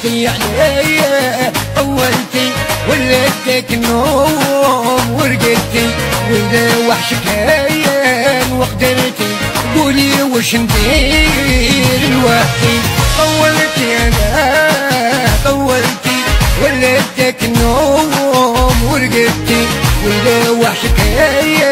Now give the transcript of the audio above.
حكيتي عليا يعني، طولتي وليتك النوم ورقدتي ولا وحشك هين وقدرتي قولي وش ندير لوحدي. طولتي أنا طولتي وليتك النوم ورقدتي ولا وحشك هين